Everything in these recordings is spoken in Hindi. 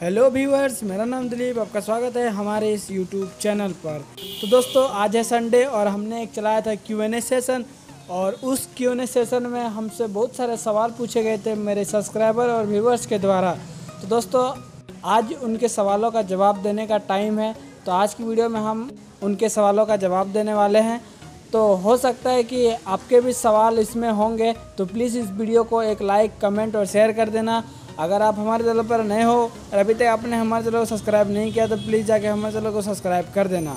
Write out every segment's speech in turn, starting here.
हेलो व्यूअर्स मेरा नाम दिलीप, आपका स्वागत है हमारे इस यूट्यूब चैनल पर। तो दोस्तों, आज है संडे और हमने एक चलाया था क्यू एन ए सेसन और उस क्यू एन ए सेसन में हमसे बहुत सारे सवाल पूछे गए थे मेरे सब्सक्राइबर और व्यूअर्स के द्वारा। तो दोस्तों, आज उनके सवालों का जवाब देने का टाइम है। तो आज की वीडियो में हम उनके सवालों का जवाब देने वाले हैं। तो हो सकता है कि आपके भी सवाल इसमें होंगे तो प्लीज़ इस वीडियो को एक लाइक कमेंट और शेयर कर देना। अगर आप हमारे चैनल पर नए हो और अभी तक आपने हमारे चैनल को सब्सक्राइब नहीं किया तो प्लीज़ जाके हमारे चैनल को सब्सक्राइब कर देना।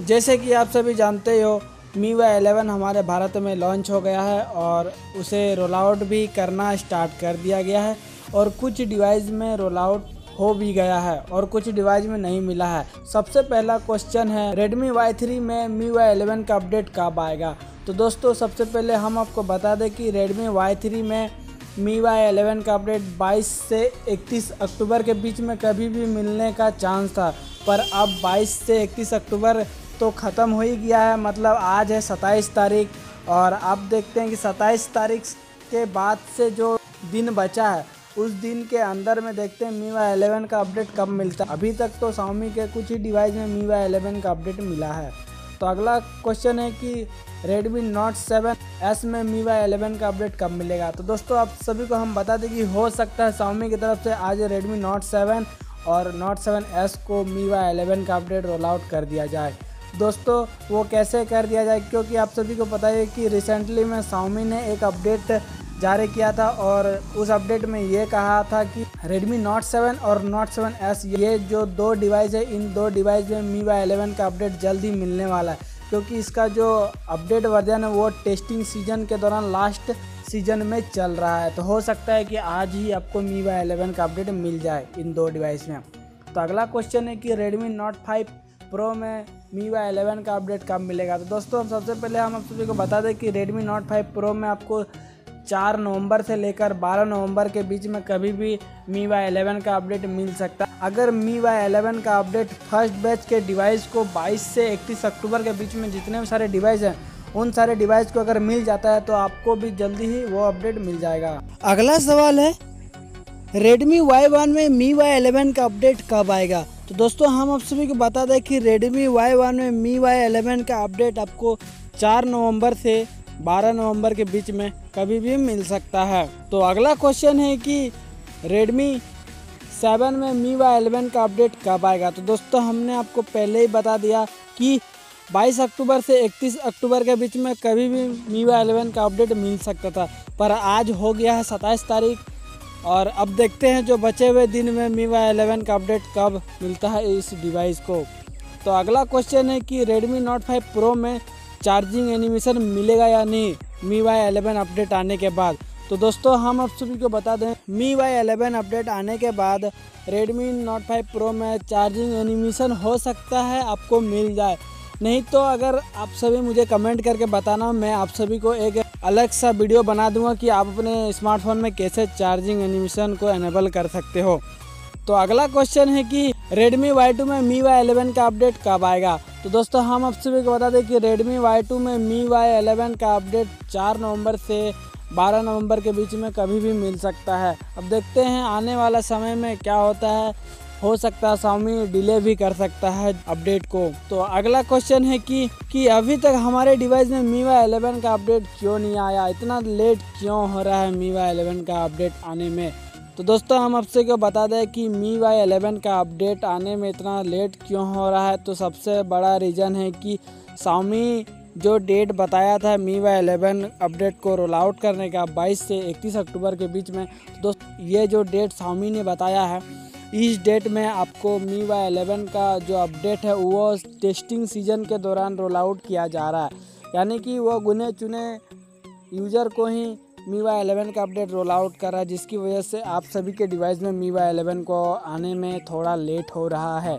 जैसे कि आप सभी जानते ही हो, मीवा एलेवन हमारे भारत में लॉन्च हो गया है और उसे रोल आउट भी करना स्टार्ट कर दिया गया है और कुछ डिवाइस में रोल आउट हो भी गया है और कुछ डिवाइस में नहीं मिला है। सबसे पहला क्वेश्चन है, Redmi Y3 में मी वाई एलेवन का अपडेट कब आएगा? तो दोस्तों, सबसे पहले हम आपको बता दें कि Redmi Y3 में मी वाई एलेवन का अपडेट 22 से 31 अक्टूबर के बीच में कभी भी मिलने का चांस था। पर अब 22 से 31 अक्टूबर तो ख़त्म हो ही गया है। मतलब आज है 27 तारीख और अब देखते हैं कि 27 तारीख के बाद से जो दिन बचा है, उस दिन के अंदर में देखते हैं मी वाई एलेवन का अपडेट कब मिलता है। अभी तक तो साउमी के कुछ ही डिवाइस में मी वाई एलेवन का अपडेट मिला है। तो अगला क्वेश्चन है कि Redmi Note 7s में वाई एलेवन का अपडेट कब मिलेगा? तो दोस्तों, आप सभी को हम बता दें कि हो सकता है Xiaomi की तरफ़ से आज Redmi Note 7 और Note 7s को वाई एलेवन का अपडेट रोल आउट कर दिया जाए। दोस्तों, वो कैसे कर दिया जाए? क्योंकि आप सभी को पता है कि रिसेंटली में Xiaomi ने एक अपडेट जारी किया था और उस अपडेट में ये कहा था कि Redmi Note 7 और Note 7s ये जो दो डिवाइस है, इन दो डिवाइस में मी वाई का अपडेट जल्द ही मिलने वाला है। क्योंकि इसका जो अपडेट वर्जन है, वो टेस्टिंग सीज़न के दौरान लास्ट सीज़न में चल रहा है। तो हो सकता है कि आज ही आपको मी वाई का अपडेट मिल जाए इन दो डिवाइस में। तो अगला क्वेश्चन है कि Redmi Note 5 प्रो में मी वाई एलेवन का अपडेट कब मिलेगा? तो दोस्तों, हम सबसे पहले हम आप सभी को बता दें कि Redmi Note 5 प्रो में आपको चार नवंबर से लेकर बारह नवंबर के बीच में कभी भी मी वाई एलेवन का अपडेट मिल सकता। है अगर मी वाई एलेवन का अपडेट फ़र्स्ट बैच के डिवाइस को 22 से 31 अक्टूबर के बीच में जितने भी सारे डिवाइस हैं, उन सारे डिवाइस को अगर मिल जाता है तो आपको भी जल्दी ही वो अपडेट मिल जाएगा। अगला सवाल है, Redmi Y1 में मी वाई एलेवन का अपडेट कब आएगा? तो दोस्तों, हम आप सभी को बता दें कि Redmi Y1 में मी वाई का अपडेट आपको 4 नवंबर से 12 नवंबर के बीच में कभी भी मिल सकता है। तो अगला क्वेश्चन है कि Redmi 7 में मी वाई एलेवन का अपडेट कब आएगा? तो दोस्तों, हमने आपको पहले ही बता दिया कि 22 अक्टूबर से 31 अक्टूबर के बीच में कभी भी मी वाई एलेवन का अपडेट मिल सकता था। पर आज हो गया है सत्ताईस तारीख और अब देखते हैं जो बचे हुए दिन में मी वाई एलेवन का अपडेट कब मिलता है इस डिवाइस को। तो अगला क्वेश्चन है कि Redmi Note 5 Pro में चार्जिंग एनिमेशन मिलेगा या नहीं मी वाई एलेवन अपडेट आने के बाद। तो दोस्तों, हम आप सभी को बता दें मी वाई एलेवन अपडेट आने के बाद Redmi Note 5 Pro में चार्जिंग एनिमेशन हो सकता है, आपको मिल जाए। नहीं तो अगर आप सभी मुझे कमेंट करके बताना, मैं आप सभी को एक अलग सा वीडियो बना दूँगा कि आप अपने स्मार्टफ़ोन में कैसे चार्जिंग एनिमेशन को एनेबल कर सकते हो। तो अगला क्वेश्चन है कि Redmi Y2 में मी वाई एलेवन का अपडेट कब आएगा? तो दोस्तों, हम आप सभी को बता दें कि रेडमी वाई टू में मी वाई एलेवन का अपडेट चार नवंबर से 12 नवंबर के बीच में कभी भी मिल सकता है। अब देखते हैं आने वाला समय में क्या होता है। हो सकता है स्वामी डिले भी कर सकता है अपडेट को। तो अगला क्वेश्चन है कि कि अभी तक हमारे डिवाइस में मी वाई एलेवन का अपडेट क्यों नहीं आया? इतना लेट क्यों हो रहा है मी वाई एलेवन का अपडेट आने में? तो दोस्तों, हम आपसे को बता दें कि मी वाई एलेवन का अपडेट आने में इतना लेट क्यों हो रहा है? तो सबसे बड़ा रीज़न है कि Xiaomi जो डेट बताया था मी वाई एलेवन अपडेट को रोल आउट करने का 22 से 31 अक्टूबर के बीच में तो दोस्त, ये जो डेट Xiaomi ने बताया है, इस डेट में आपको मी वाई एलेवन का जो अपडेट है, वो टेस्टिंग सीज़न के दौरान रोल आउट किया जा रहा है। यानी कि वह गुने चुने यूज़र को ही मी वाई एलेवन का अपडेट रोल आउट कर रहा है, जिसकी वजह से आप सभी के डिवाइस में मी वाई एलेवन को आने में थोड़ा लेट हो रहा है।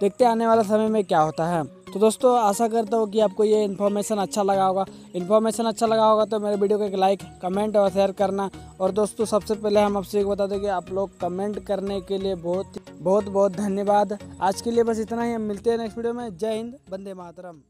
देखते आने वाला समय में क्या होता है। तो दोस्तों, आशा करता हूँ कि आपको ये इन्फॉर्मेशन अच्छा लगा होगा। इन्फॉर्मेशन अच्छा लगा होगा तो मेरे वीडियो को एक लाइक कमेंट और शेयर करना। और दोस्तों, सबसे पहले हम आपसे एक बता दें कि आप लोग कमेंट करने के लिए बहुत बहुत बहुत धन्यवाद। आज के लिए बस इतना ही। हम मिलते हैं नेक्स्ट वीडियो में। जय हिंद बंदे मातरम।